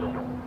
Thank you.